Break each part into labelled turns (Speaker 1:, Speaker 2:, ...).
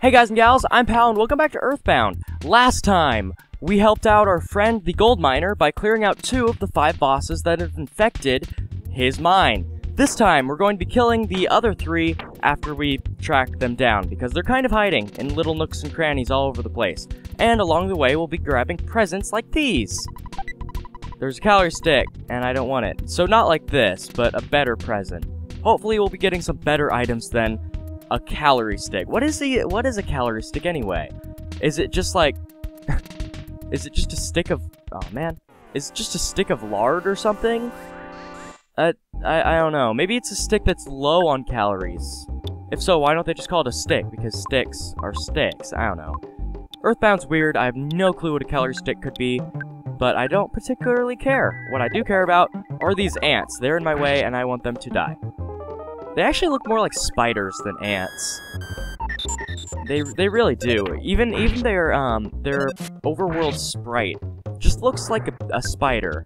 Speaker 1: Hey guys and gals, I'm Pal and welcome back to Earthbound. Last time, we helped out our friend the gold miner by clearing out two of the five bosses that have infected his mine. This time, we're going to be killing the other three after we track them down, because they're kind of hiding in little nooks and crannies all over the place. And along the way, we'll be grabbing presents like these. There's a calorie stick, and I don't want it. So not like this, but a better present. Hopefully we'll be getting some better items than a calorie stick. What is the what is a calorie stick anyway? Is it just like is it just a stick of oh man? Is it just a stick of lard or something? Uh, I I don't know. Maybe it's a stick that's low on calories. If so, why don't they just call it a stick? Because sticks are sticks. I don't know. Earthbound's weird. I have no clue what a calorie stick could be, but I don't particularly care. What I do care about are these ants. They're in my way, and I want them to die. They actually look more like spiders than ants. They they really do. Even even their um their overworld sprite just looks like a, a spider.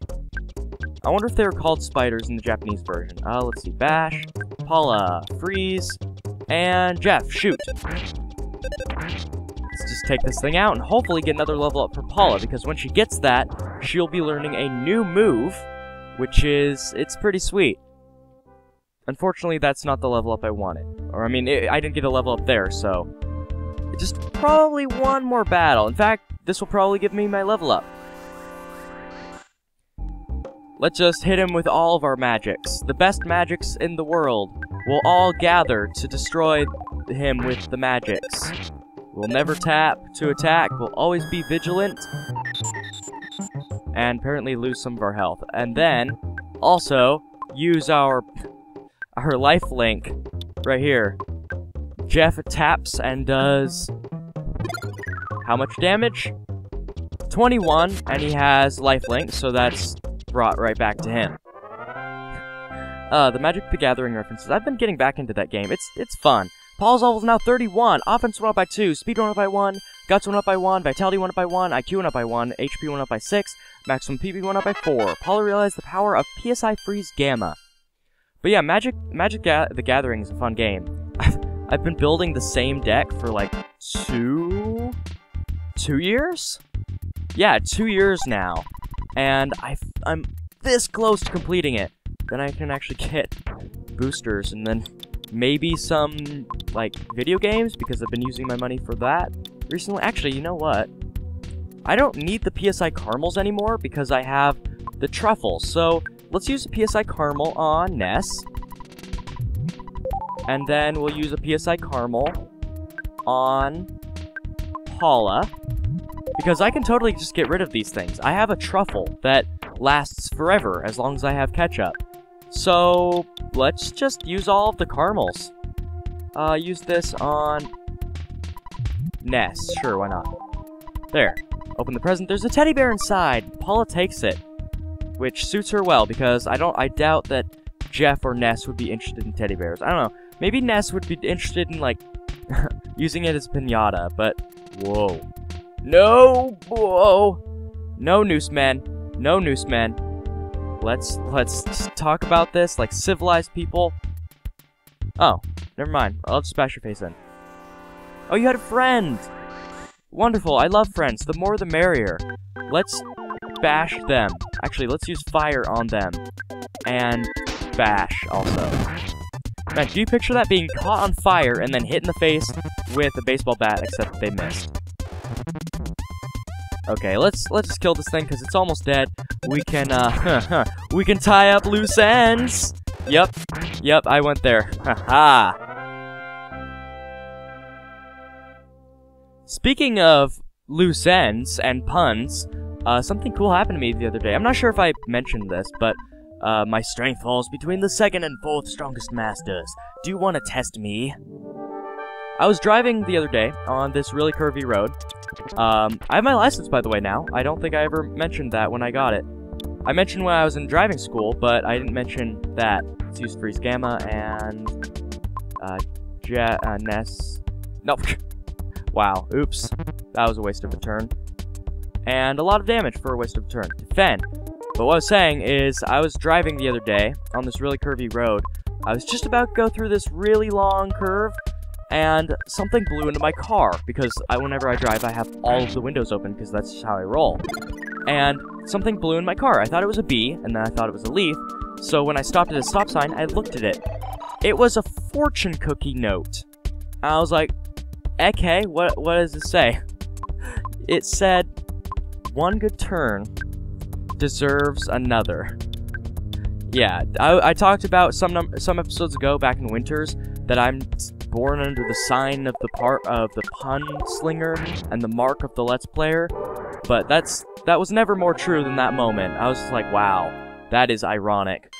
Speaker 1: I wonder if they were called spiders in the Japanese version. Uh, let's see. Bash, Paula, Freeze, and Jeff. Shoot. Let's just take this thing out and hopefully get another level up for Paula, because when she gets that, she'll be learning a new move, which is, it's pretty sweet. Unfortunately, that's not the level up I wanted. Or, I mean, it, I didn't get a level up there, so... Just probably one more battle. In fact, this will probably give me my level up. Let's just hit him with all of our magics. The best magics in the world will all gather to destroy him with the magics. We'll never tap to attack, we'll always be vigilant, and apparently lose some of our health. And then, also, use our our life link right here. Jeff taps and does how much damage? 21, and he has life link, so that's brought right back to him. Uh, the Magic the Gathering references. I've been getting back into that game. It's it's fun. Paul's level is now 31. Offense went up by 2. Speed went up by 1. Guts went up by 1. Vitality went up by 1. IQ went up by 1. HP went up by 6. Maximum PP went up by 4. Paul realized the power of PSI Freeze Gamma. But yeah, Magic Magic Ga the Gathering is a fun game. I've, I've been building the same deck for like two two years? Yeah, two years now. And i I'm this close to completing it. Then I can actually get boosters and then maybe some like video games because I've been using my money for that recently. Actually, you know what? I don't need the PSI caramels anymore because I have the truffles. So let's use a PSI caramel on Ness. And then we'll use a PSI caramel on Paula. Because I can totally just get rid of these things. I have a truffle that lasts forever as long as I have ketchup. So, let's just use all of the caramels. Uh, use this on Ness. Sure, why not? There. Open the present. There's a teddy bear inside. Paula takes it which suits her well because I don't I doubt that Jeff or Ness would be interested in teddy bears. I don't know. Maybe Ness would be interested in like using it as pinata, but whoa. No whoa. No noose men. No noose men. Let's let's talk about this like civilized people. Oh, never mind. I'll just bash your face in. Oh, you had a friend! Wonderful, I love friends. The more the merrier. Let's bash them. Actually, let's use fire on them. And bash, also. Man, do you picture that being caught on fire and then hit in the face with a baseball bat, except they missed. Okay, let's let's just kill this thing because it's almost dead. We can uh we can tie up loose ends. Yep, yep, I went there. Haha. Speaking of loose ends and puns, uh, something cool happened to me the other day. I'm not sure if I mentioned this, but uh, my strength falls between the second and fourth strongest masters. Do you want to test me? I was driving the other day on this really curvy road. Um, I have my license, by the way, now. I don't think I ever mentioned that when I got it. I mentioned when I was in driving school, but I didn't mention that. Use Freeze Gamma and... Uh, Jet, uh, Ness... Nope. wow, oops. That was a waste of a turn and a lot of damage for a waste of a turn. Defend. But what I was saying is, I was driving the other day on this really curvy road. I was just about to go through this really long curve, and something blew into my car because I, whenever I drive, I have all of the windows open because that's how I roll. And something blew in my car. I thought it was a bee, and then I thought it was a leaf. So when I stopped at a stop sign, I looked at it. It was a fortune cookie note. I was like, okay, what what does it say? It said, one good turn deserves another. Yeah, I, I talked about some some episodes ago back in winters that I'm born under the sign of the part of the pun slinger and the mark of the let's player, but that's that was never more true than that moment. I was just like, wow, that is ironic.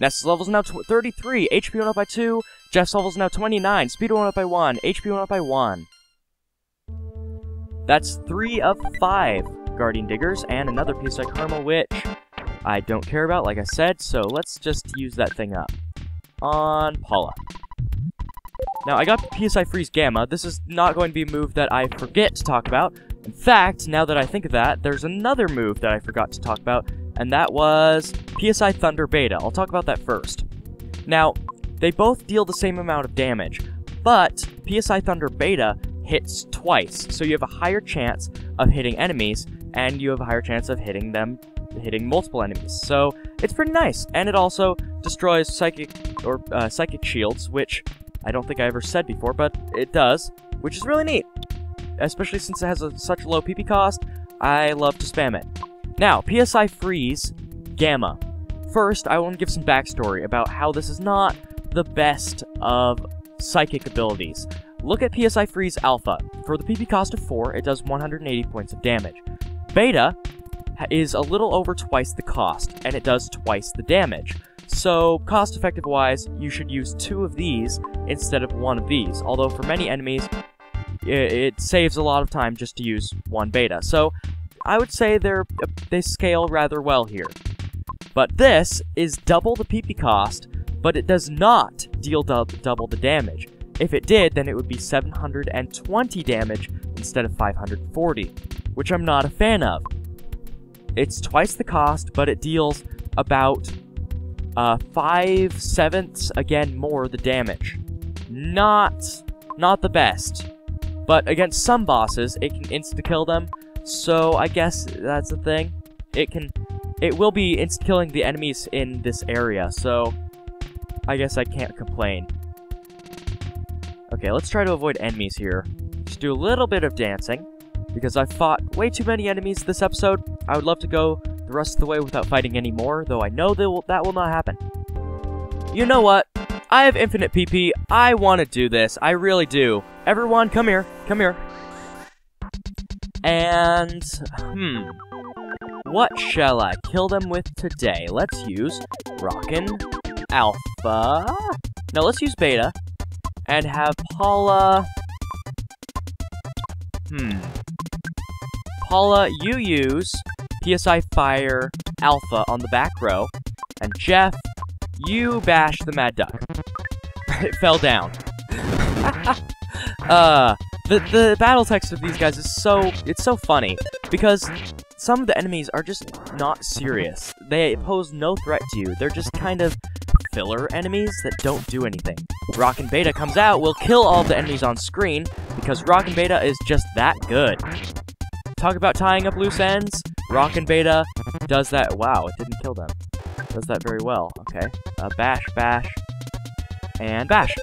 Speaker 1: Ness's level is now 33, HP went up by 2, Jeff's level is now 29, speed went up by 1, HP went up by 1. That's 3 of 5 Guardian Diggers and another piece PSI Caramel, which I don't care about, like I said, so let's just use that thing up. On Paula. Now, I got PSI Freeze Gamma. This is not going to be a move that I forget to talk about. In fact, now that I think of that, there's another move that I forgot to talk about, and that was PSI Thunder Beta. I'll talk about that first. Now, they both deal the same amount of damage, but PSI Thunder Beta hits twice, so you have a higher chance of hitting enemies, and you have a higher chance of hitting them, hitting multiple enemies. So it's pretty nice, and it also destroys psychic or uh, psychic shields, which I don't think I ever said before, but it does, which is really neat. Especially since it has a, such low PP cost, I love to spam it. Now, PSI Freeze Gamma. First, I want to give some backstory about how this is not the best of psychic abilities. Look at PSI Freeze Alpha. For the PP cost of 4, it does 180 points of damage. Beta is a little over twice the cost, and it does twice the damage. So, cost effective wise, you should use two of these instead of one of these, although for many enemies, it, saves a lot of time just to use one beta. So, I would say they're they scale rather well here. But this is double the PP cost, but it does not deal double the damage. If it did, then it would be 720 damage instead of 540, which I'm not a fan of. It's twice the cost, but it deals about uh, five sevenths again more the damage. Not, not the best. But against some bosses, it can insta-kill them, so I guess that's the thing. It can, it will be insta-killing the enemies in this area, so I guess I can't complain. Okay, let's try to avoid enemies here. Just do a little bit of dancing, because I've fought way too many enemies this episode. I would love to go the rest of the way without fighting any more, though I know that will, that will not happen. You know what? I have infinite PP. I want to do this. I really do. Everyone, come here. Come here. And, hmm. What shall I kill them with today? Let's use Rockin' Alpha. No, let's use Beta. And have Paula... Hmm. Paula, you use PSI Fire Alpha on the back row, and Jeff, you bash the Mad Duck. it fell down. uh, the, the battle text of these guys is so, it's so funny, because some of the enemies are just not serious. They pose no threat to you, they're just kind of filler enemies that don't do anything. Rockin' Beta comes out, will kill all the enemies on screen, because Rockin' Beta is just that good. Talk about tying up loose ends, Rockin' Beta does that. Wow, it didn't kill them. Does that very well. Okay. Uh, bash, bash, and bash.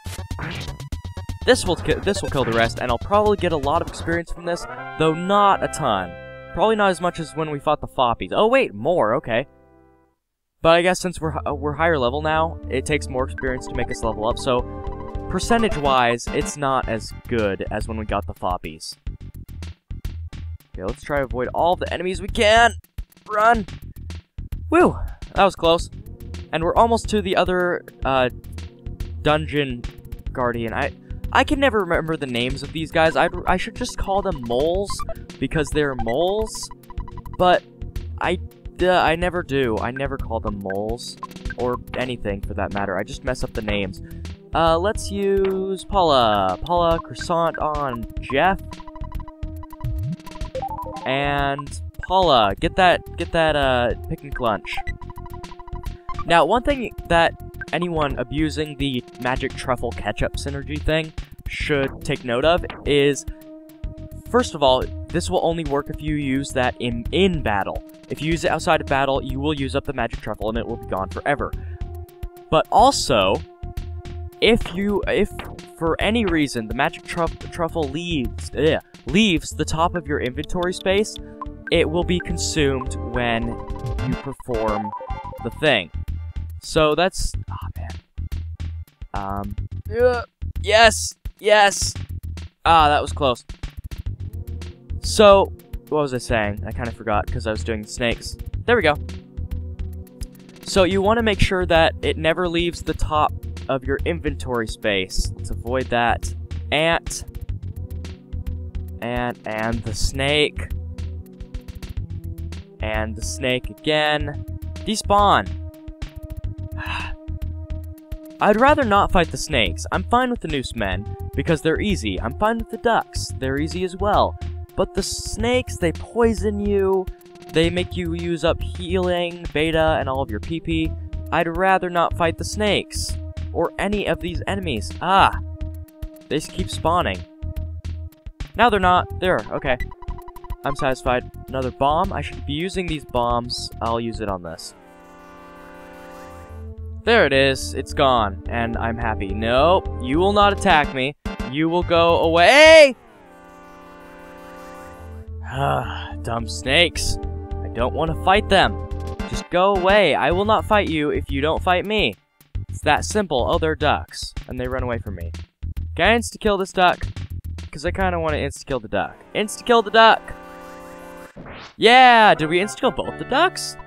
Speaker 1: This will this will kill the rest, and I'll probably get a lot of experience from this, though not a ton. Probably not as much as when we fought the Foppies. Oh wait, more. Okay. But I guess since we're we're higher level now, it takes more experience to make us level up. So percentage-wise, it's not as good as when we got the Foppies. Okay, let's try to avoid all the enemies we can. Run! Woo! That was close. And we're almost to the other uh, dungeon guardian. I I can never remember the names of these guys. I I should just call them moles because they're moles. But I uh, I never do. I never call them moles or anything for that matter. I just mess up the names. Uh, let's use Paula. Paula Croissant on Jeff. And Paula, get that get that uh picnic lunch. Now, one thing that anyone abusing the magic truffle ketchup synergy thing should take note of is, first of all, this will only work if you use that in, in battle. If you use it outside of battle, you will use up the magic truffle and it will be gone forever. But also, if you, if for any reason the magic truff truffle leaves, ugh, leaves the top of your inventory space, it will be consumed when you perform the thing. So that's, oh man. Um, uh, yes, yes. Ah, that was close. So, what was I saying? I kind of forgot because I was doing snakes. There we go. So you want to make sure that it never leaves the top of your inventory space. Let's avoid that. Ant. Ant and the snake. And the snake again. Despawn. I'd rather not fight the snakes. I'm fine with the noose men, because they're easy. I'm fine with the ducks. They're easy as well. But the snakes, they poison you. They make you use up healing, beta, and all of your PP. I'd rather not fight the snakes. Or any of these enemies. Ah! They keep spawning. Now they're not. There, okay. I'm satisfied. Another bomb. I should be using these bombs. I'll use it on this. There it is. It's gone. And I'm happy. Nope. You will not attack me. You will go away. Ah, dumb snakes. I don't want to fight them. Just go away. I will not fight you if you don't fight me. It's that simple. Oh, they're ducks. And they run away from me. Can I insta-kill this duck? Because I kind of want to insta-kill the duck. Insta-kill the duck! Yeah! Did we insta-kill both the ducks?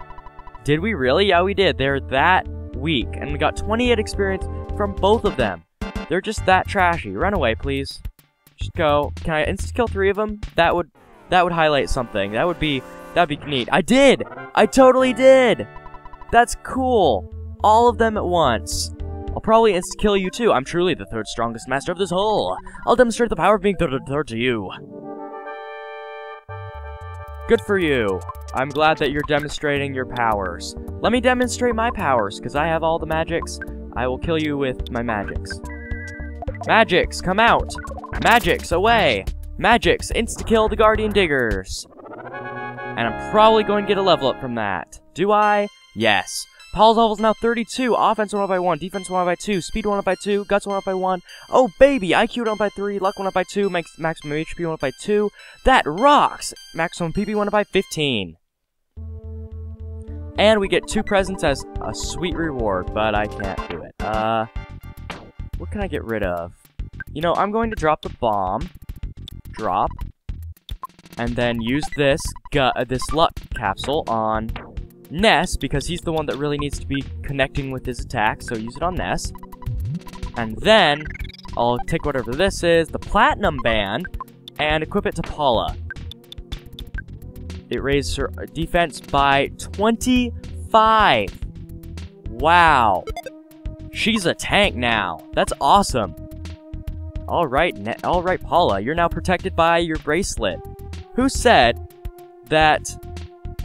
Speaker 1: Did we really? Yeah, we did. They're that weak. and we got 28 experience from both of them. They're just that trashy. Run away, please. Just go. Can I insta-kill three of them? That would that would highlight something. That would be that'd be neat. I did! I totally did! That's cool. All of them at once. I'll probably insta-kill you too. I'm truly the third strongest master of this hole. I'll demonstrate the power of being third, third to you. Good for you. I'm glad that you're demonstrating your powers. Let me demonstrate my powers, because I have all the magics. I will kill you with my magics. Magics, come out! Magics, away! Magics, insta-kill the Guardian Diggers! And I'm probably going to get a level up from that. Do I? Yes. Paul's level is now 32. Offense went up by 1. Defense went up by 2. Speed went up by 2. Guts went up by 1. Oh, baby. IQ went up by 3. Luck went up by 2. Max maximum HP went up by 2. That rocks. Maximum PP went up by 15. And we get two presents as a sweet reward, but I can't do it. Uh, what can I get rid of? You know, I'm going to drop the bomb. Drop. And then use this, uh, this luck capsule on Ness, because he's the one that really needs to be connecting with his attack, so use it on Ness. And then, I'll take whatever this is, the Platinum Band, and equip it to Paula. It raised her defense by 25. Wow. She's a tank now. That's awesome. Alright, alright, Paula, you're now protected by your bracelet. Who said that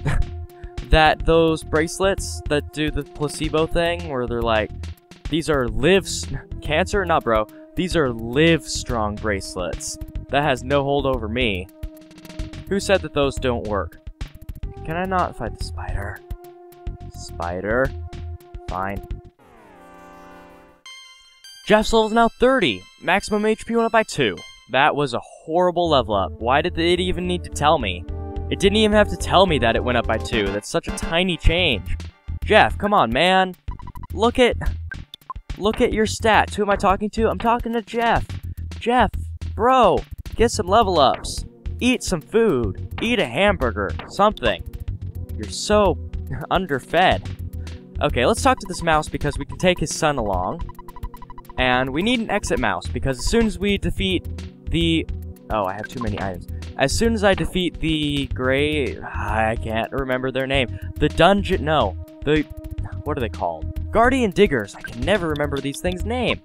Speaker 1: that those bracelets that do the placebo thing where they're like, these are live cancer? Not bro. These are live strong bracelets. That has no hold over me. Who said that those don't work? Can I not fight the spider? Spider. Fine. Jeff's level is now 30. Maximum HP went up by 2. That was a horrible level up. Why did it even need to tell me? It didn't even have to tell me that it went up by two. That's such a tiny change. Jeff, come on, man. Look at... Look at your stats. Who am I talking to? I'm talking to Jeff. Jeff, bro, get some level ups. Eat some food. Eat a hamburger. Something. You're so underfed. Okay, let's talk to this mouse because we can take his son along. And we need an exit mouse because as soon as we defeat the... Oh, I have too many items. As soon as I defeat the gray... I can't remember their name. The dungeon... No. The... What are they called? Guardian Diggers. I can never remember these things' name.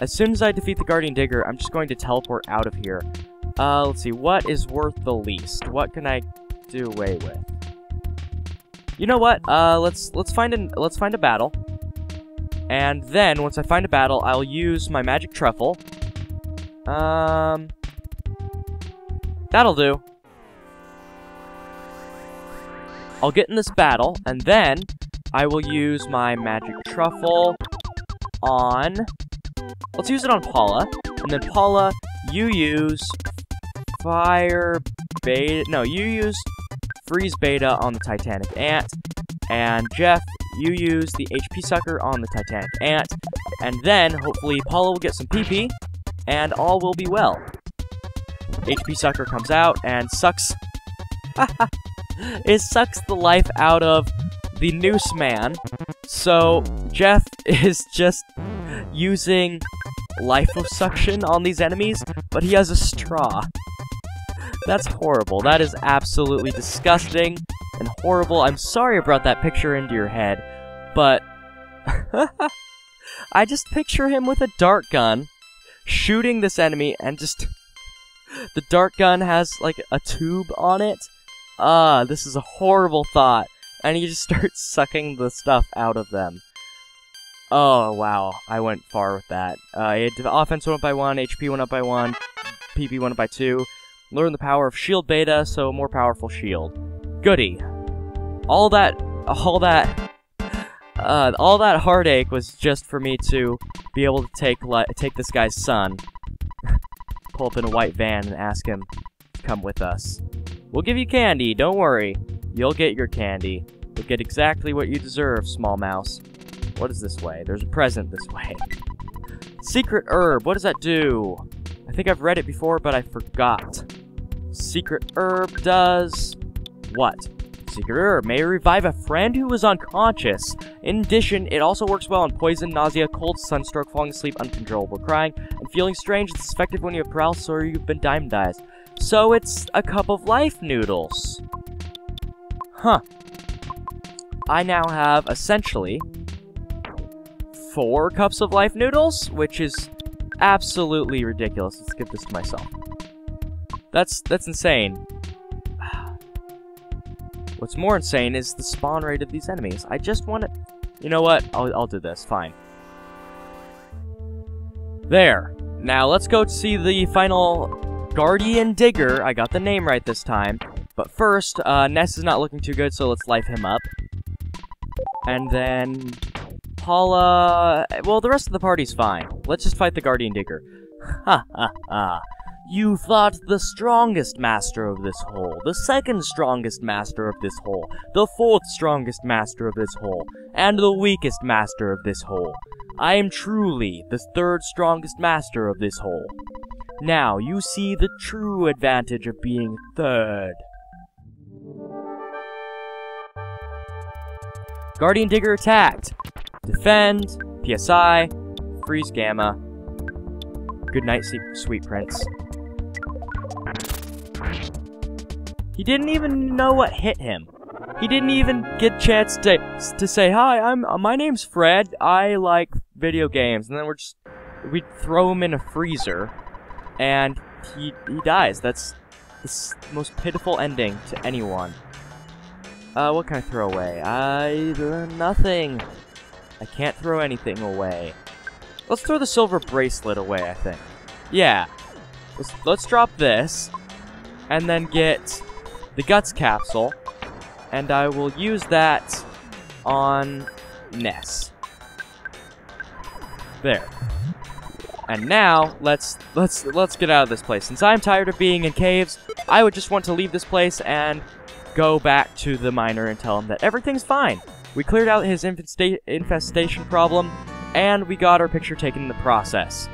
Speaker 1: As soon as I defeat the Guardian Digger, I'm just going to teleport out of here. Uh, let's see. What is worth the least? What can I do away with? You know what? Uh, let's let's find an let's find a battle. And then once I find a battle, I'll use my magic truffle. Um, that'll do. I'll get in this battle, and then I will use my magic truffle on... Let's use it on Paula, and then Paula, you use fire beta... No, you use freeze beta on the Titanic Ant, and Jeff, you use the HP sucker on the Titanic Ant, and then, hopefully, Paula will get some PP, and all will be well. HP sucker comes out and sucks... it sucks the life out of the noose man. So, Jeff is just using liposuction on these enemies, but he has a straw. That's horrible. That is absolutely disgusting and horrible. I'm sorry I brought that picture into your head, but... I just picture him with a dart gun, shooting this enemy, and just... the dart gun has, like, a tube on it. Ah, this is a horrible thought. And he just starts sucking the stuff out of them. Oh, wow. I went far with that. Uh, offense went up by 1, HP went up by 1, PP went up by 2. Learn the power of shield beta, so more powerful shield. Goody. All that, all that, uh, all that heartache was just for me to be able to take take this guy's son, pull up in a white van and ask him to come with us. We'll give you candy, don't worry. You'll get your candy. You'll get exactly what you deserve, small mouse. What is this way? There's a present this way. Secret herb, what does that do? I think I've read it before, but I forgot. Secret herb does... what? May revive a friend who is unconscious. In addition, it also works well on poison, nausea, cold, sunstroke, falling asleep, uncontrollable crying, and feeling strange. It's effective when you have paralysis or you've been diamondized. So it's a cup of life noodles. Huh. I now have, essentially, four cups of life noodles, which is absolutely ridiculous. Let's give this to myself. That's that's insane. What's more insane is the spawn rate of these enemies. I just want to... You know what? I'll, I'll do this. Fine. There. Now, let's go see the final Guardian Digger. I got the name right this time. But first, uh, Ness is not looking too good, so let's life him up. And then... Paula... Well, the rest of the party's fine. Let's just fight the Guardian Digger. Ha ha ha. You fought the strongest master of this hole, the second strongest master of this hole, the fourth strongest master of this hole, and the weakest master of this hole. I am truly the third strongest master of this hole. Now you see the true advantage of being third. Guardian Digger attacked. Defend, PSI, freeze gamma. Good night, sweet prince. He didn't even know what hit him. He didn't even get a chance to to say, "Hi, I'm uh, my name's Fred. I like video games." And then we're just we throw him in a freezer, and he he dies. That's the most pitiful ending to anyone. Uh, what can I throw away? I uh, nothing. I can't throw anything away. Let's throw the silver bracelet away. I think. Yeah. Let's let's drop this, and then get the Guts capsule, and I will use that on Ness. There. And now, let's let's let's get out of this place. Since I'm tired of being in caves, I would just want to leave this place and go back to the miner and tell him that everything's fine. We cleared out his infestation problem, and we got our picture taken in the process.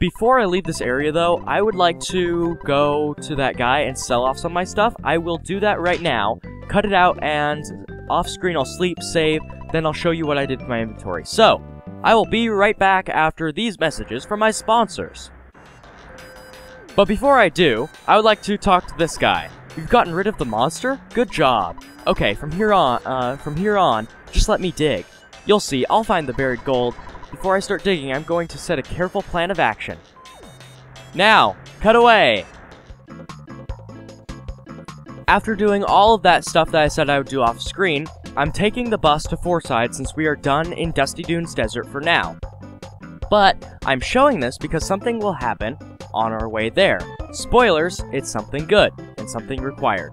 Speaker 1: Before I leave this area, though, I would like to go to that guy and sell off some of my stuff. I will do that right now, cut it out, and off-screen I'll sleep, save, then I'll show you what I did with my inventory. So, I will be right back after these messages from my sponsors. But before I do, I would like to talk to this guy. You've gotten rid of the monster? Good job. Okay, from here on, uh, from here on, just let me dig. You'll see, I'll find the buried gold, before I start digging, I'm going to set a careful plan of action. Now, cut away! After doing all of that stuff that I said I would do off screen, I'm taking the bus to Fourside since we are done in Dusty Dunes Desert for now. But I'm showing this because something will happen on our way there. Spoilers, it's something good and something required.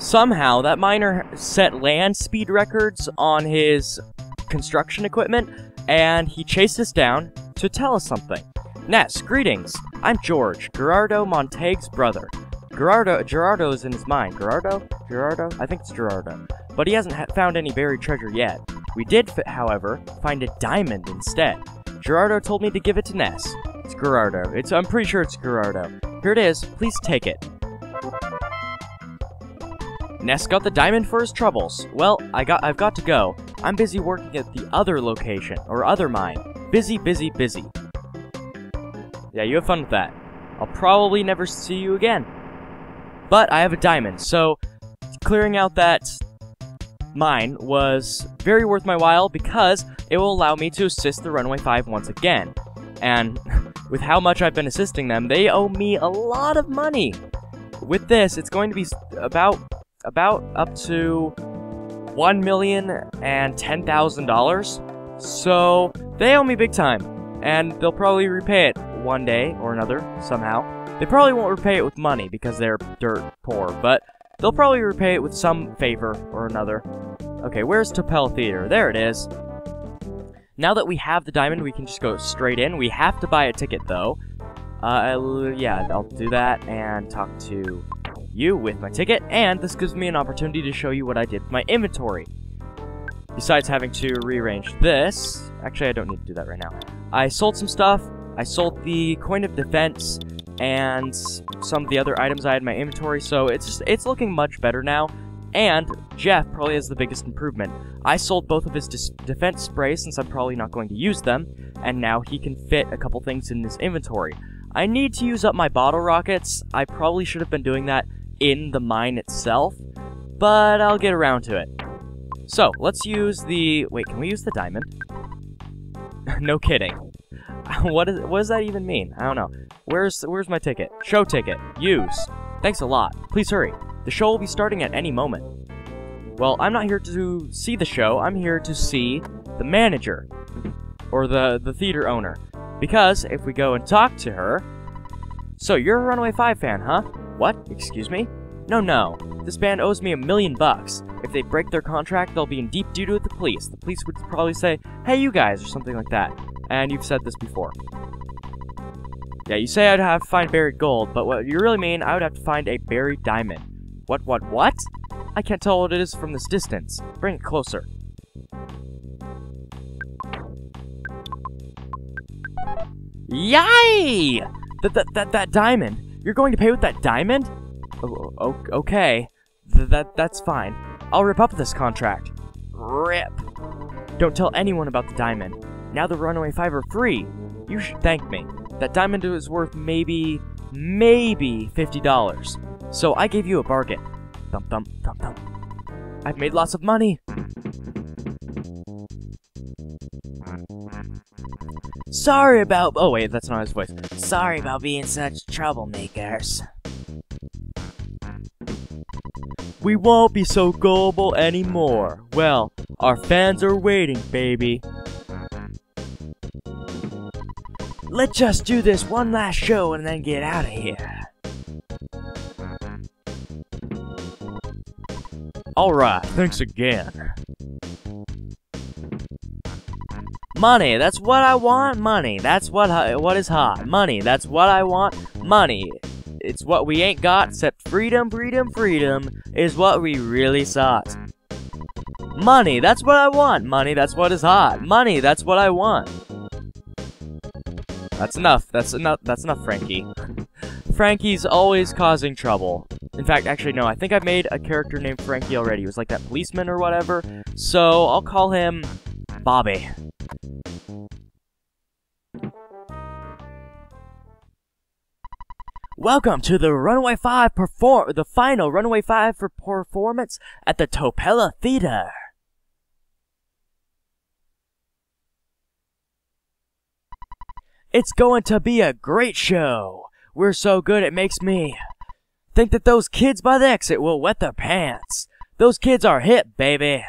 Speaker 1: Somehow, that miner set land speed records on his construction equipment, and he chased us down to tell us something. Ness, greetings. I'm George, Gerardo Montague's brother. Gerardo, Gerardo is in his mind. Gerardo? Gerardo? I think it's Gerardo. But he hasn't ha found any buried treasure yet. We did, however, find a diamond instead. Gerardo told me to give it to Ness. It's Gerardo. It's I'm pretty sure it's Gerardo. Here it is. Please take it. Ness got the diamond for his troubles. Well, I got I've got to go. I'm busy working at the other location, or other mine. Busy, busy, busy. Yeah, you have fun with that. I'll probably never see you again. But I have a diamond, so clearing out that mine was very worth my while because it will allow me to assist the Runaway 5 once again. And with how much I've been assisting them, they owe me a lot of money. With this, it's going to be about about up to one million and ten thousand dollars. So they owe me big time, and they'll probably repay it one day or another somehow. They probably won't repay it with money because they're dirt poor, but they'll probably repay it with some favor or another. Okay, where's Topolla Theater? There it is. Now that we have the diamond, we can just go straight in. We have to buy a ticket, though. Uh, yeah, I'll do that and talk to you with my ticket, and this gives me an opportunity to show you what I did with my inventory. Besides having to rearrange this, actually I don't need to do that right now. I sold some stuff, I sold the coin of defense, and some of the other items I had in my inventory, so it's just, it's looking much better now. And Jeff probably has the biggest improvement. I sold both of his defense sprays since I'm probably not going to use them, and now he can fit a couple things in his inventory. I need to use up my bottle rockets. I probably should have been doing that in the mine itself, but I'll get around to it. So, let's use the... Wait, can we use the diamond? no kidding. what, is, what does that even mean? I don't know. Where's, where's my ticket? Show ticket. Use. Thanks a lot. Please hurry. The show will be starting at any moment. Well, I'm not here to see the show. I'm here to see the manager. Or the, the theater owner. Because if we go and talk to her... So, you're a Runaway 5 fan, huh? What? Excuse me? No, no. This band owes me a million bucks. If they break their contract, they'll be in deep doo-doo with the police. The police would probably say, hey, you guys, or something like that. And you've said this before. Yeah, you say I'd have to find buried gold, but what you really mean, I would have to find a buried diamond. What, what, what? I can't tell what it is from this distance. Bring it closer. Yay! That, that, that, that diamond. You're going to pay with that diamond? Oh, okay. Th that That's fine. I'll rip up this contract. Rip. Don't tell anyone about the diamond. Now the Runaway 5 are free. You should thank me. That diamond is worth maybe, maybe $50. So I gave you a bargain. Thump, thump, thump, thump. I've made lots of money. Sorry about- oh wait, that's not his voice. Sorry about being such troublemakers. We won't be so gullible anymore. Well, our fans are waiting, baby. Let's just do this one last show and then get out of here. Alright, thanks again. Money, that's what I want. Money, that's what what is hot. Money, that's what I want. Money, it's what we ain't got except freedom, freedom, freedom is what we really sought. Money, that's what I want. Money, that's what is hot. Money, that's what I want. That's enough. That's enough. That's enough, Frankie. Frankie's always causing trouble. In fact, actually, no, I think I've made a character named Frankie already. He was like that policeman or whatever. So, I'll call him Bobby. Welcome to the Runaway 5 perform the final Runaway 5 for performance at the Topolla Theater. It's going to be a great show. We're so good it makes me think that those kids by the exit will wet their pants. Those kids are hip, baby.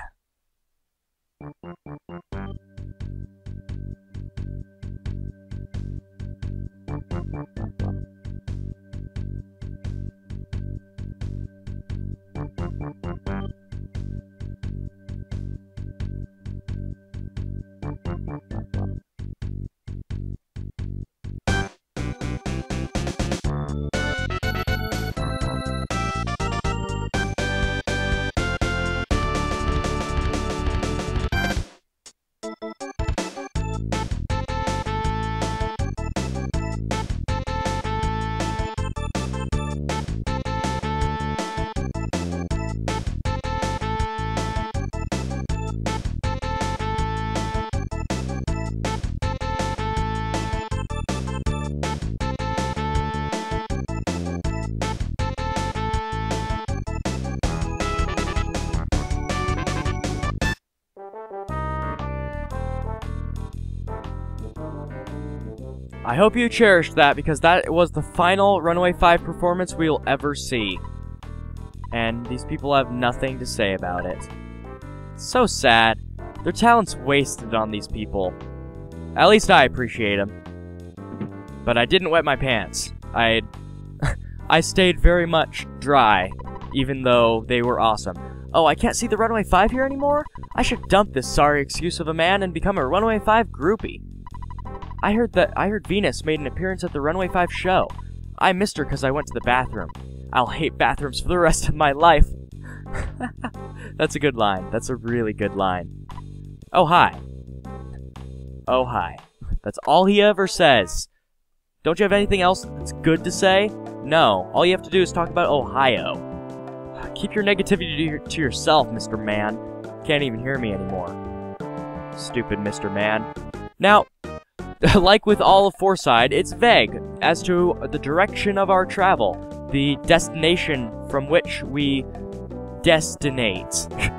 Speaker 1: I hope you cherished that because that was the final Runaway 5 performance we'll ever see. And these people have nothing to say about it. So sad. Their talent's wasted on these people. At least I appreciate them. But I didn't wet my pants. I I stayed very much dry, even though they were awesome. Oh, I can't see the Runaway 5 here anymore? I should dump this sorry excuse of a man and become a Runaway 5 groupie. I heard that I heard Venus made an appearance at the Runaway 5 show. I missed her because I went to the bathroom. I'll hate bathrooms for the rest of my life. That's a good line. That's a really good line. Oh, hi. Oh, hi. That's all he ever says. Don't you have anything else that's good to say? No. All you have to do is talk about Ohio. Keep your negativity to, to yourself, Mr. Man. Can't even hear me anymore. Stupid Mr. Man. Now, like with all of Fourside, it's vague as to the direction of our travel, the destination from which we destinate.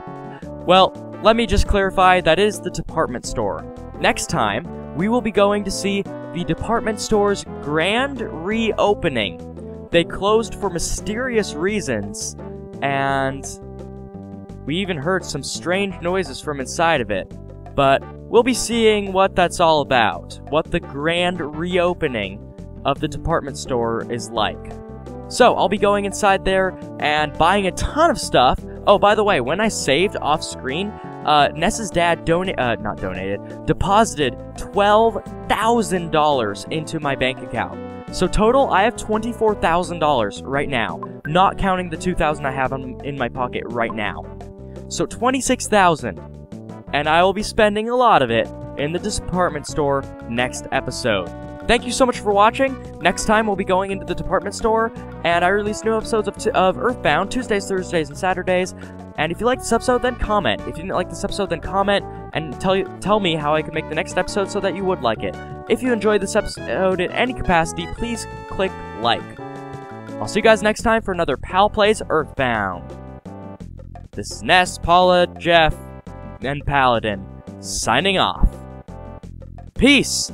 Speaker 1: well, let me just clarify that is the department store. Next time, we will be going to see the department store's grand reopening. They closed for mysterious reasons, and we even heard some strange noises from inside of it. But we'll be seeing what that's all about, what the grand reopening of the department store is like. So, I'll be going inside there and buying a ton of stuff. Oh, by the way, when I saved off screen, uh, Ness's dad donated, uh, not donated, deposited $12,000 into my bank account. So total, I have $24,000 right now, not counting the 2,000 I have in my pocket right now. So 26,000 and I will be spending a lot of it in the department store next episode. Thank you so much for watching. Next time, we'll be going into the department store, and I release new episodes of, of Earthbound Tuesdays, Thursdays, and Saturdays. And if you like this episode, then comment. If you didn't like this episode, then comment and tell you, tell me how I can make the next episode so that you would like it. If you enjoyed this episode in any capacity, please click like. I'll see you guys next time for another Pal Plays Earthbound. This is Ness, Paula, Jeff, and Paladin, signing off. Peace!